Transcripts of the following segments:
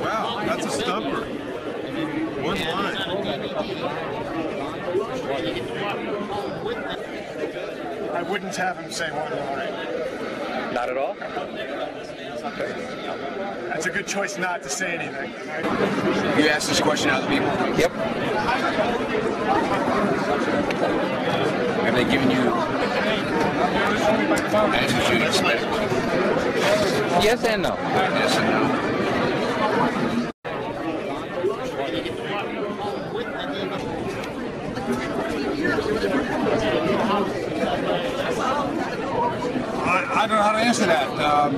Wow, that's a stumper. One line. I wouldn't have him say one line. Not at all? That's a good choice not to say anything. You asked this question out of the people? Yep. Have they given you Yes and no. Yes and no. I, I don't know how to answer that. Um,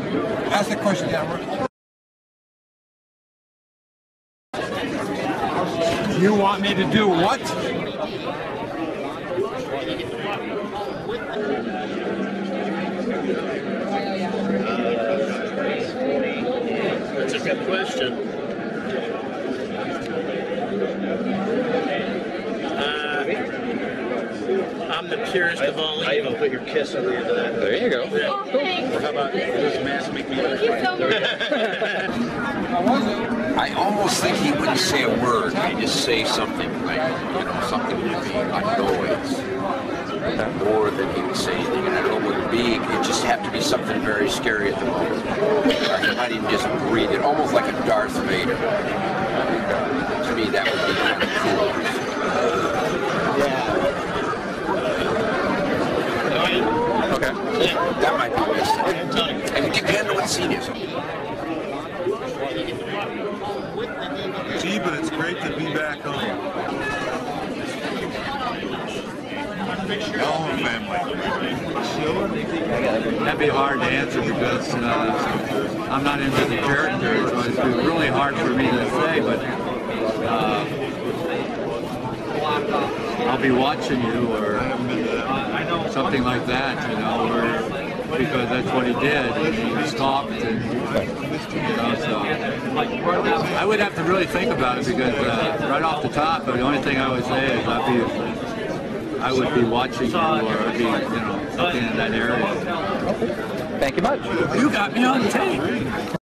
ask the question again. You want me to do what? That's good question. Uh, I'm the purest of all I evil. even put your kiss on the end of that. There you go. Or how about does mask make me look Thank so. I almost think he wouldn't say a word. He'd just say something like, you know, something would be annoyance more than he would say anything. And I don't know what it would be. It just have to be something very scary at the moment. Or he might even just breathe it, almost like a Darth Vader. To me, that would be kind of cool. Yeah. Okay. That might be best. And it depends on what scene is. Gee, but it's great to be back home. Home family. That'd be hard to answer because uh, I'm not into the character, so it'd be really hard for me to say, but uh, I'll be watching you or something like that, you know, or, because that's what he did. He stopped and, you know, so I would have to really think about it because uh, right off the top, the only thing I would say is I'd be I would be watching you or be, you know, something in that area. Thank you much. You got me on tape.